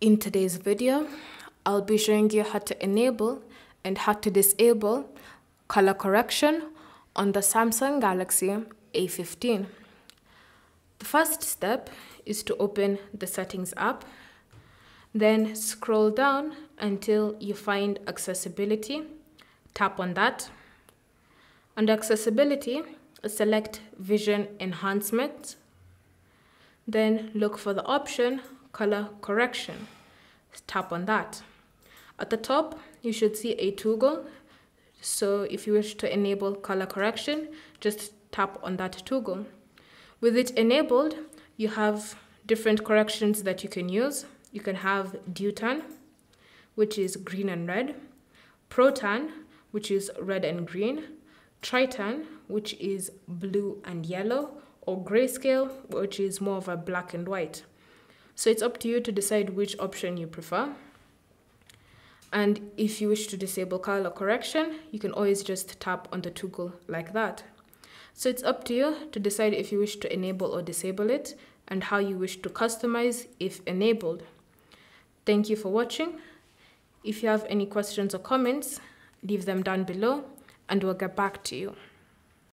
In today's video, I'll be showing you how to enable and how to disable color correction on the Samsung Galaxy A15. The first step is to open the settings app, then scroll down until you find accessibility. Tap on that. Under accessibility, select vision enhancement. Then look for the option color correction. Tap on that. At the top, you should see a toggle. So if you wish to enable color correction, just tap on that toggle. With it enabled, you have different corrections that you can use. You can have Deutan, which is green and red, Protan, which is red and green, Tritan, which is blue and yellow, or Grayscale, which is more of a black and white. So it's up to you to decide which option you prefer. And if you wish to disable color correction, you can always just tap on the toggle like that. So it's up to you to decide if you wish to enable or disable it and how you wish to customize if enabled. Thank you for watching. If you have any questions or comments, leave them down below and we'll get back to you.